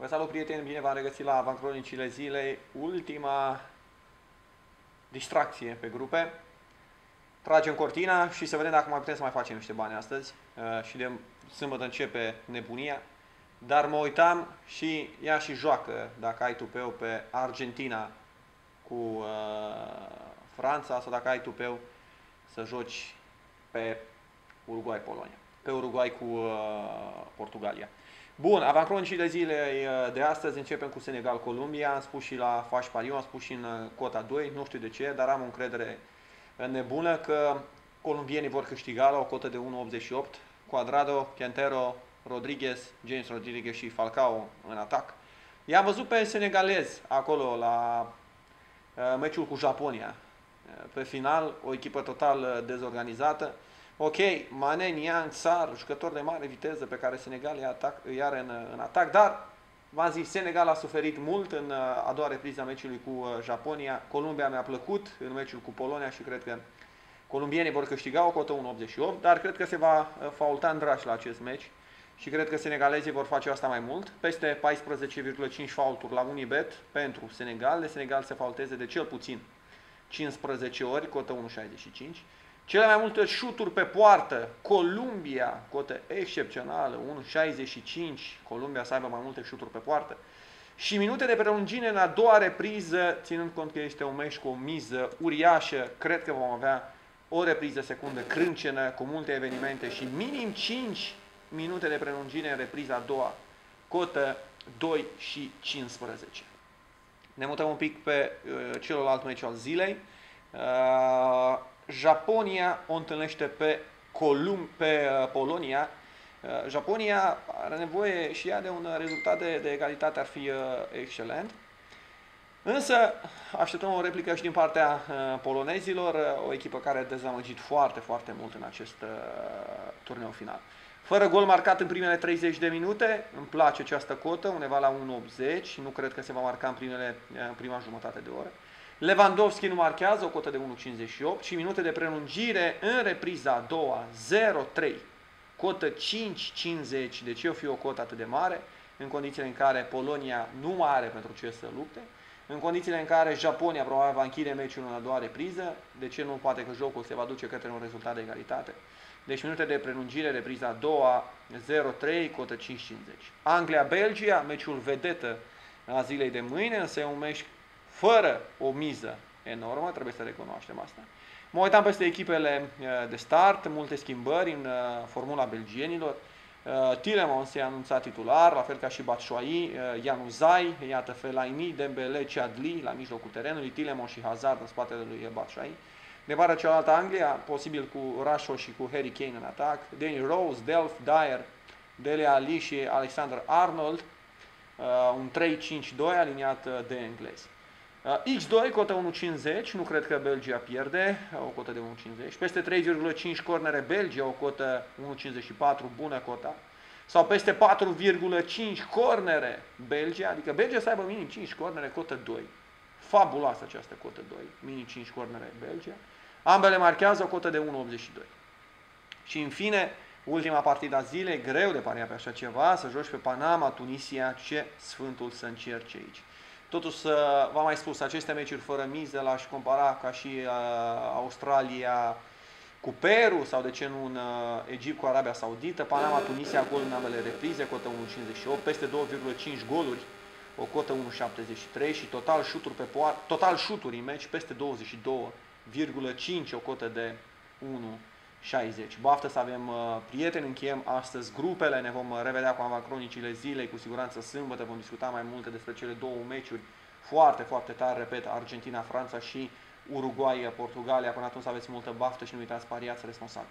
Vă salut prieteni, bine v-am regăsit la Avancronicile zilei. Ultima distracție pe grupe. Tragem cortina și să vedem dacă mai putem să mai facem niște bani astăzi. Uh, și de sâmbătă începe nebunia. Dar mă uitam și ea și joacă, dacă ai tupeu, pe Argentina cu uh, Franța sau dacă ai tupeu să joci pe Uruguay-Polonia. Pe Uruguay cu uh, Portugalia. Bun, aveam cronicile zilei uh, de astăzi, începem cu Senegal-Columbia, am spus și la Faș Pariu, am spus și în uh, cota 2, nu știu de ce, dar am o încredere nebună că columbienii vor câștiga la o cotă de 1.88, Cuadrado, Quintero, Rodriguez, James Rodriguez și Falcao în atac. I-am văzut pe senegalez acolo la uh, meciul cu Japonia. Pe final, o echipă total dezorganizată. Ok, Mane, Niang, Sar, jucători de mare viteză pe care Senegal îi, atac, îi are în, în atac, dar v-am zis, Senegal a suferit mult în uh, a doua repriză a meciului cu uh, Japonia. Columbia mi-a plăcut în meciul cu Polonia și cred că columbienii vor câștiga o cotă 1.88, dar cred că se va uh, faulta în draș la acest meci și cred că senegalezii vor face asta mai mult. Peste 14,5 faulturi la Unibet pentru Senegal. De Senegal se faulteze de cel puțin 15 ori, cotă 1.65. Cele mai multe șuturi pe poartă, Columbia, cotă excepțională, 1.65, Columbia să aibă mai multe șuturi pe poartă. Și minute de prelungire în a doua repriză, ținând cont că este un meci cu o miză uriașă, cred că vom avea o repriză secundă crâncenă, cu multe evenimente și minim 5 minute de prelungire în repriza a doua, cotă 2 și 15. Ne mutăm un pic pe uh, celălalt meci al zilei. Uh, Japonia o întâlnește pe, Colum, pe uh, Polonia. Uh, Japonia are nevoie și ea de un rezultat de, de egalitate, ar fi uh, excelent. Însă așteptăm o replică și din partea polonezilor, o echipă care a dezamăgit foarte, foarte mult în acest turneu final. Fără gol marcat în primele 30 de minute, îmi place această cotă, undeva la 1.80, nu cred că se va marca în, primele, în prima jumătate de oră. Lewandowski nu marchează, o cotă de 1,58 și minute de prelungire în repriza a doua, 0-3, cotă 5,50. De ce o fi o cotă atât de mare? În condițiile în care Polonia nu mai are pentru ce să lupte, în condițiile în care Japonia probabil va închide meciul în a doua repriză, de ce nu poate că jocul se va duce către un rezultat de egalitate? Deci minute de prelungire, repriza a doua, 0-3, cotă 5,50. Anglia-Belgia, meciul vedetă a zilei de mâine, însă e un meci fără o miză enormă, trebuie să recunoaștem asta. Mă uitam peste echipele uh, de start, multe schimbări în uh, formula belgienilor. Uh, Tilemons s-a anunțat titular, la fel ca și Batshuayi, Januzaj, iată Fellaini, Dembele, Chadli la mijlocul terenului, Tilemons și Hazard în spatele lui Batshuayi. De partea cealaltă Anglia, posibil cu Rashford și cu Harry Kane în atac, Danny Rose, Delph, Dyer, Dele Ali și Alexander Arnold, un 3-5-2 aliniat de englezi. Uh, X2, cotă 1.50, nu cred că Belgia pierde, o cotă de 1.50. Peste 3,5 cornere Belgia, o cotă 1.54, bună cota. Sau peste 4,5 cornere Belgia, adică Belgia să aibă minim 5 cornere, cotă 2. Fabuloasă această cotă 2, minim 5 cornere Belgia. Ambele marchează o cotă de 1.82. Și în fine, ultima partida a zilei, greu de paria pe așa ceva, să joci pe Panama, Tunisia, ce sfântul să încerci aici. Totuși, v-am mai spus, aceste meciuri fără mize l-aș compara ca și uh, Australia cu Peru sau de ce nu în uh, Egipt cu Arabia Saudită, Panama, Tunisia, gol în ambele reprize, cotă 1.58, peste 2,5 goluri, o cotă 1.73 și total șuturi pe poartă, total șuturi în meci peste 22,5, o cotă de 1 60. Baftă să avem uh, prieteni, încheiem astăzi grupele, ne vom uh, revedea cu cronicile zilei, cu siguranță sâmbătă, vom discuta mai multe despre cele două meciuri foarte, foarte tare, repet, Argentina, Franța și Uruguay, Portugalia. Până atunci aveți multă baftă și nu uitați, pariați responsabil.